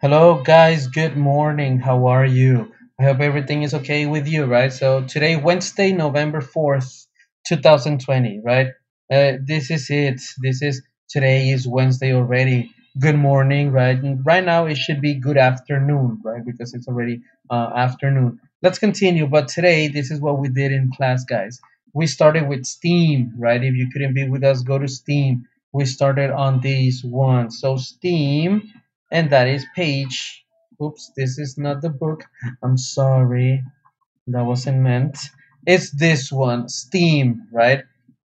Hello, guys. Good morning. How are you? I hope everything is okay with you, right? So today, Wednesday, November 4th, 2020, right? Uh, this is it. This is today is Wednesday already. Good morning, right? And right now, it should be good afternoon, right? Because it's already uh, afternoon. Let's continue. But today, this is what we did in class, guys. We started with Steam, right? If you couldn't be with us, go to Steam. We started on these ones. So Steam and that is page oops this is not the book. I'm sorry. That wasn't meant. It's this one steam right?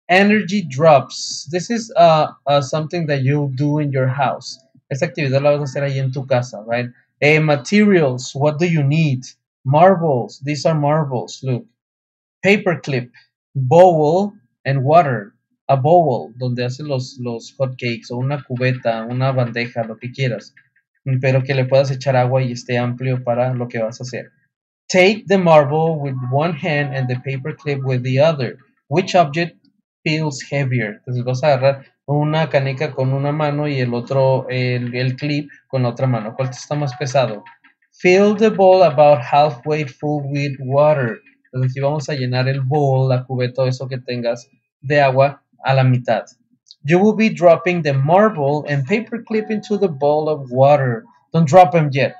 Energy drops. This is uh, uh something that you do in your house. Esta actividad la vas a hacer ahí en tu casa right? Eh, materials what do you need? Marbles these are marbles look. Paperclip bowl and water. A bowl donde haces los, los hot cakes o una cubeta una bandeja lo que quieras pero que le puedas echar agua y esté amplio para lo que vas a hacer. Take the marble with one hand and the paper clip with the other. Which object feels heavier? Entonces vas a agarrar una canica con una mano y el otro, el, clip con la otra mano. ¿Cuál está más pesado? Fill the bowl about halfway full with water. Entonces aquí vamos a llenar el bowl, la cubeta, eso que tengas de agua a la mitad. You will be dropping the marble and paperclip into the bowl of water. Don't drop them yet.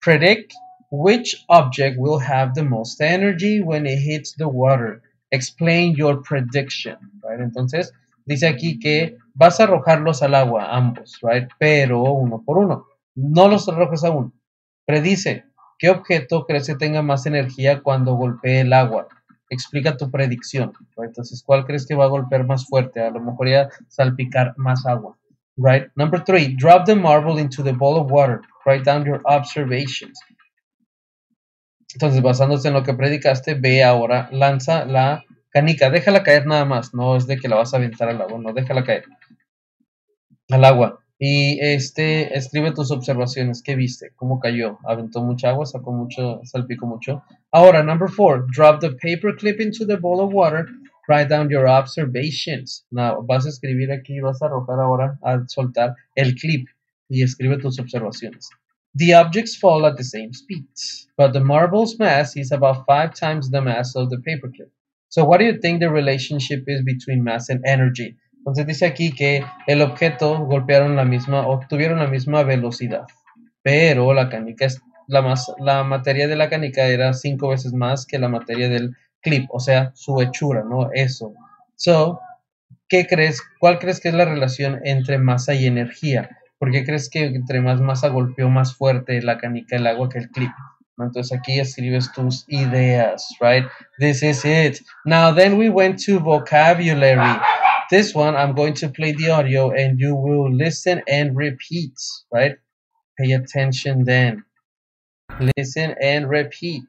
Predict which object will have the most energy when it hits the water. Explain your prediction, right? Entonces, dice aquí que vas a arrojarlos al agua, ambos, right? Pero uno por uno. No los arrojes aún. Predice, ¿qué objeto crees que tenga más energía cuando golpee el agua? Explica tu predicción? Entonces, ¿cuál crees que va a golpear más fuerte? A lo mejor salpicar más agua, right? Number three, drop the marble into the bowl of water. Write down your observations. Entonces, basándose en lo que predicaste, ve ahora, lanza la canica, déjala caer nada más, no es de que la vas a aventar al agua, no, déjala caer al agua. Y este, escribe tus observaciones. ¿Qué viste? ¿Cómo cayó? ¿Aventó mucha agua? ¿Sacó mucho? ¿Salpicó mucho? Ahora, number four. Drop the paper clip into the bowl of water. Write down your observations. Now, vas a escribir aquí, vas a arrojar ahora, a soltar el clip y escribe tus observaciones. The objects fall at the same speed, but the marble's mass is about five times the mass of the paperclip. So what do you think the relationship is between mass and energy? Entonces dice aquí que el objeto golpearon la misma o tuvieron la misma velocidad, pero la canica es la más la materia de la canica era cinco veces más que la materia del clip, o sea, su hechura, ¿no? Eso. So, ¿qué crees? ¿Cuál crees que es la relación entre masa y energía? ¿Por qué crees que entre más masa golpeó más fuerte la canica el agua que el clip? Entonces aquí escribes tus ideas, right? This is it. Now then we went to vocabulary. This one, I'm going to play the audio and you will listen and repeat, right? Pay attention then. Listen and repeat.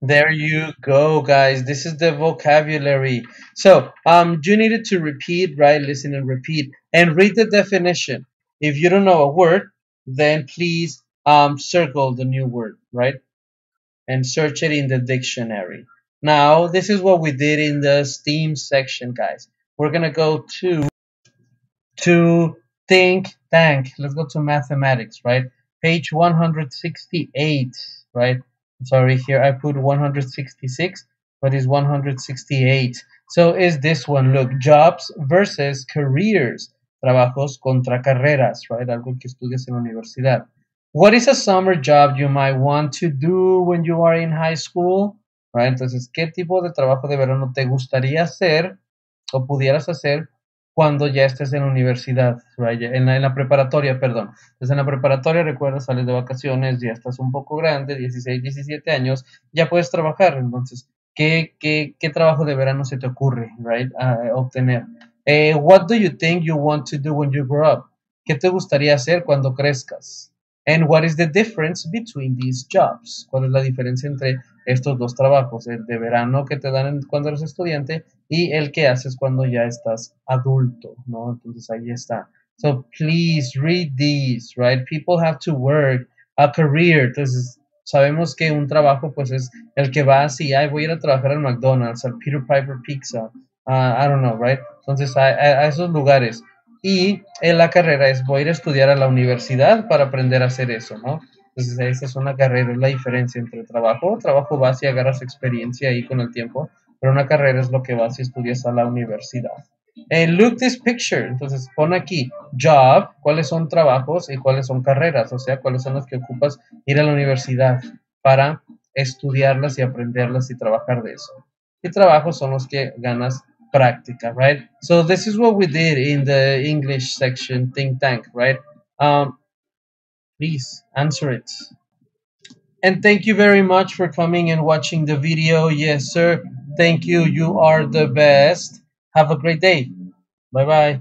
There you go, guys. This is the vocabulary. So, um, you needed to repeat, right? Listen and repeat, and read the definition. If you don't know a word, then please um, circle the new word, right? And search it in the dictionary. Now, this is what we did in the STEAM section, guys. We're gonna go to to think tank. Let's go to mathematics, right? Page 168, right? Sorry, here I put 166, but it's 168. So is this one, look, jobs versus careers, trabajos contra carreras, right? Algo que estudias en la universidad. What is a summer job you might want to do when you are in high school? Right? Entonces, ¿qué tipo de trabajo de verano te gustaría hacer o pudieras hacer cuando ya estés en la universidad, en, la, en la preparatoria, perdón. Entonces en la preparatoria, recuerda, sales de vacaciones, ya estás un poco grande, 16, 17 años, ya puedes trabajar. Entonces, ¿qué, qué, qué trabajo de verano se te ocurre, right? Obtener. Eh, what do you think you want to do when you grow up? ¿Qué te gustaría hacer cuando crezcas? And what is the difference between these jobs? ¿Cuál es la diferencia entre estos dos trabajos? El de verano que te dan cuando eres estudiante y el que haces cuando ya estás adulto, ¿no? Entonces ahí está. So please read these, right? People have to work a career. Entonces sabemos que un trabajo pues es el que va así, ay, voy a ir a trabajar al McDonald's, al Peter Piper Pizza, uh, I don't know, right? Entonces a, a esos lugares y en la carrera es voy a ir a estudiar a la universidad para aprender a hacer eso, ¿no? Entonces esa es una carrera, es la diferencia entre trabajo, trabajo vas y agarras experiencia ahí con el tiempo, pero una carrera es lo que vas y estudias a la universidad. Look this picture, entonces pon aquí job, cuáles son trabajos y cuáles son carreras, o sea, cuáles son las que ocupas ir a la universidad para estudiarlas y aprenderlas y trabajar de eso. Y trabajos son los que ganas práctica, right? So this is what we did in the English section think tank, right? Um, please answer it. And thank you very much for coming and watching the video. Yes, sir. Thank you. You are the best. Have a great day. Bye bye.